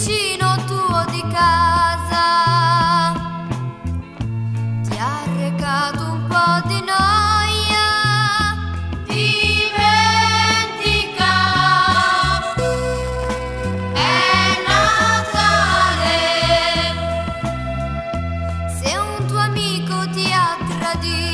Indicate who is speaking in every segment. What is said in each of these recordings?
Speaker 1: vicino tuo di casa ti ha recato un po' di noia. Dimentica, è Natale. Se un tuo amico ti ha tradito.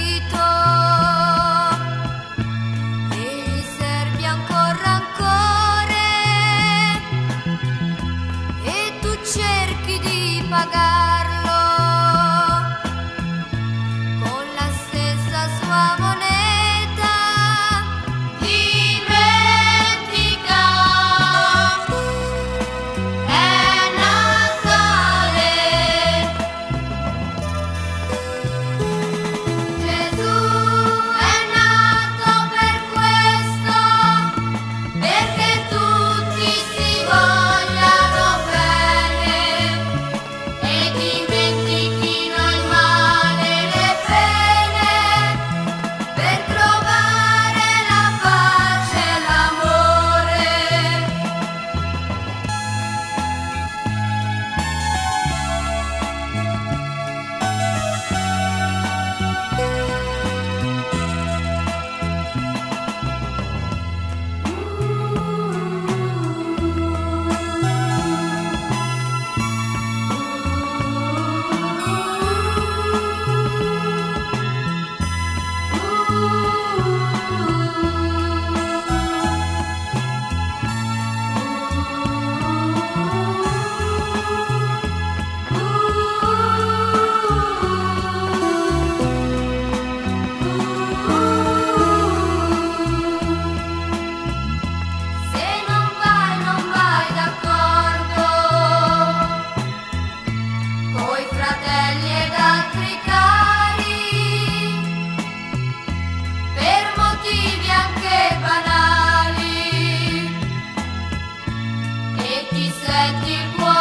Speaker 1: Fifty-seven.